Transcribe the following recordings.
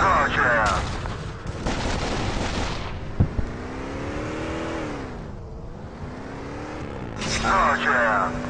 Roger. Roger.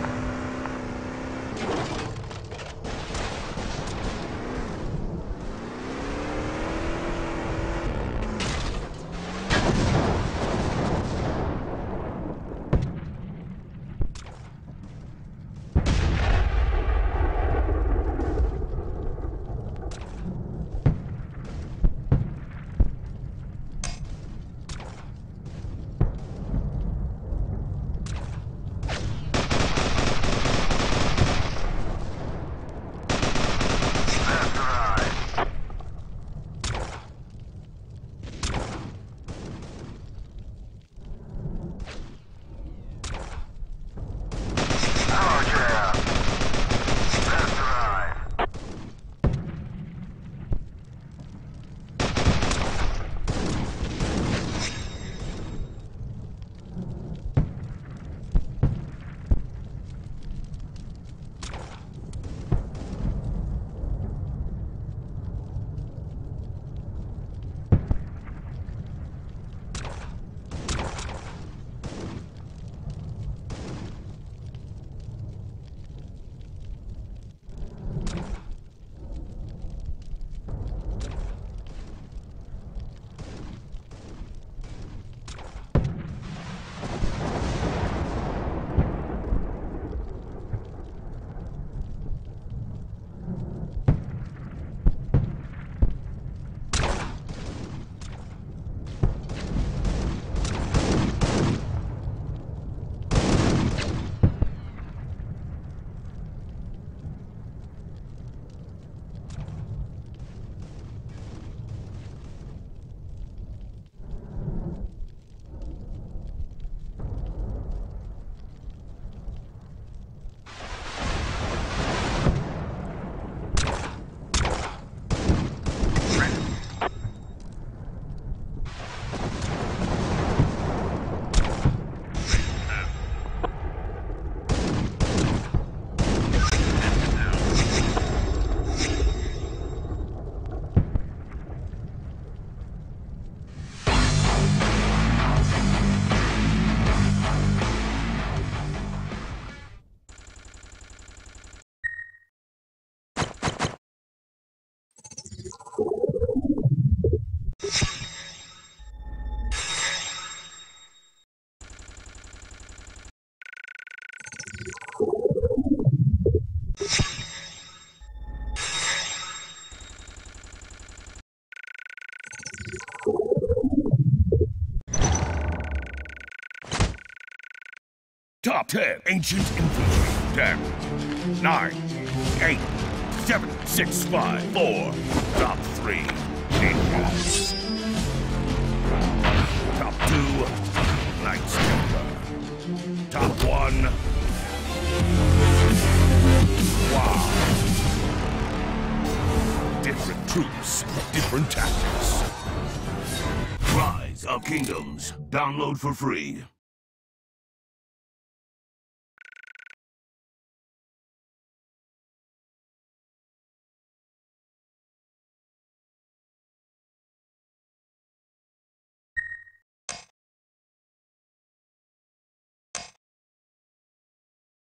Top 10 Ancient Infantry. 10, 9, 8, 7, 6, 5, 4. Top 3 Ninjas. Top 2 Knights Templar. Top 1 Wow. Different troops, different tactics. Rise of Kingdoms. Download for free.